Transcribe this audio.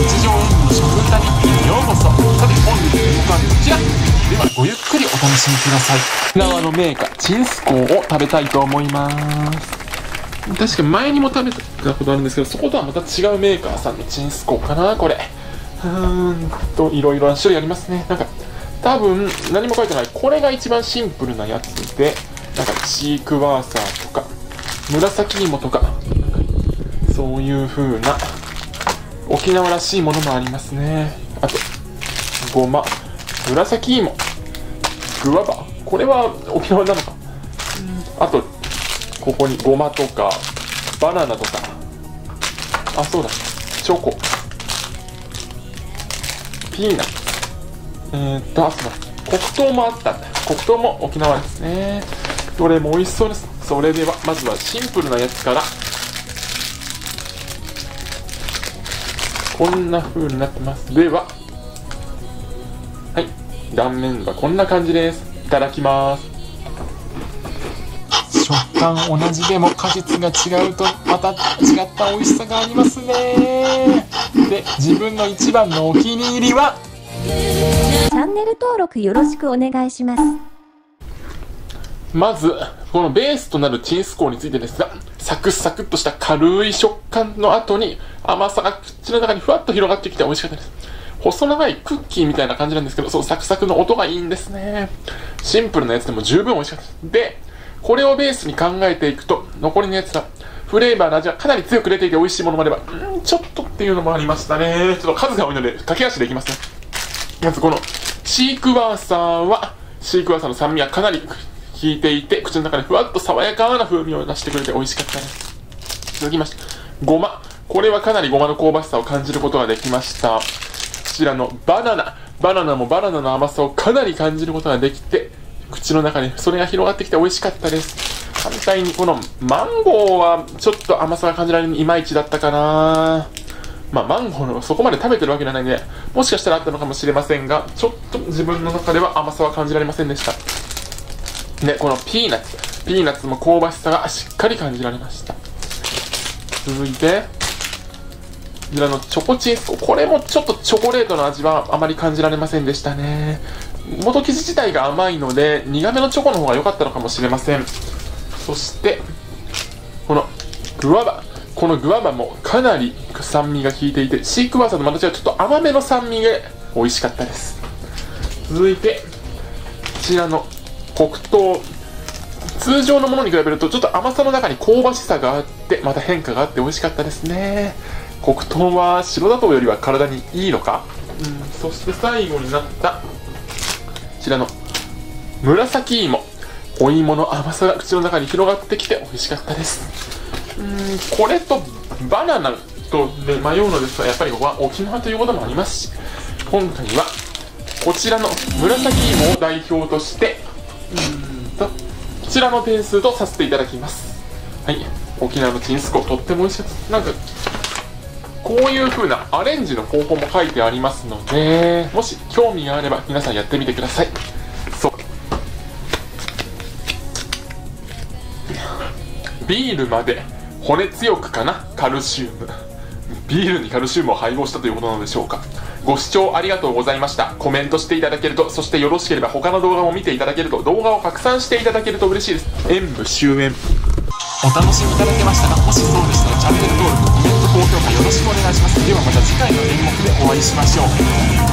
日常演舞の食歌日ようこそ。さて本日の僕はこちら。ではごゆっくりお楽しみください。沖縄のメーカーチンスコーを食べたいと思います。確か前にも食べたことあるんですけどそことはまた違うメーカーさんのチンスコーかなこれ。うーんといろいろな種類ありますね。なんか多分何も書いてないこれが一番シンプルなやつでなんかシークワーサーとか紫芋とかそういう風な沖縄らしいものもありますね。あとごま。紫芋。グワバ。これは沖縄なのか。あとここにごまとかバナナとか。あそうだ。チョコ。ピーナッツ。えー、っとあそうだ。黒糖もあったんだ。黒糖も沖縄ですね。どれも美味しそうです。それではまずはシンプルなやつからこんな風になってます。でははい。断面はこんな感じです。いただきます。食感同じでも果実が違うとまた違った美味しさがありますね。で自分の一番のお気に入りは？チャンネル登録よろしくお願いします。まずこのベースとなるチンスコーについてですがサクサクっとした軽い食感の後に甘さが口の中にふわっと広がってきて美味しかったです。細長いクッキーみたいな感じなんですけどそうサクサクの音がいいんですね。シンプルなやつでも十分美味しかったです。でこれをベースに考えていくと残りのやつがフレーバーの味がかなり強く出ていて美味しいものもあればんちょっとっていうのもありましたね。ちょっと数が多いので駆け足でいきますね。まずこのシークワーサーはシークワーサーの酸味がかなり効いていて口の中でふわっと爽やかな風味を出してくれて美味しかったです続きましてごま。これはかなりごまの香ばしさを感じることができました。こちらのバナナ。バナナもバナナの甘さをかなり感じることができて口の中にそれが広がってきて美味しかったです。反対にこのマンゴーはちょっと甘さが感じられるいまいちだったかな。まあ、マンゴーのそこまで食べてるわけじゃないんで、もしかしたらあったのかもしれませんが、ちょっと自分の中では甘さは感じられませんでした。で、このピーナッツ。ピーナッツも香ばしさがしっかり感じられました。続いて、こちらのチョコチンスコ。これもちょっとチョコレートの味はあまり感じられませんでしたね。元生地自体が甘いので、苦めのチョコの方が良かったのかもしれません。そして、このグワバ。このグワバもかなり酸味が効いていてシークワーサーとまた違うちょっと甘めの酸味で美味しかったです続いてこちらの黒糖通常のものに比べるとちょっと甘さの中に香ばしさがあってまた変化があって美味しかったですね。黒糖は白砂糖よりは体にいいのか、うん、そして最後になったこちらの紫芋。お芋の甘さが口の中に広がってきて美味しかったです。うん。これとバナナとで迷うのですがやっぱりここは沖縄ということもありますし今回はこちらの紫芋を代表としてうん。とこちらの点数とさせていただきますはい沖縄のチンスコとっても美味しかったなん。かこういう風なアレンジの方法も書いてありますのでもし興味があれば皆さん。やってみてくださいそうビールまで骨強くかなカルシウムビールにカルシウムを配合したということなのでしょうか。ご視聴ありがとうございました。コメントしていただけるとそしてよろしければ他の動画も見ていただけると動画を拡散していただけると嬉しいです。演武終演。お楽しみいただけましたがもしそうでしたらチャンネル登録コメント高評価よろしくお願いします。ではまた次回の演目でお会いしましょう。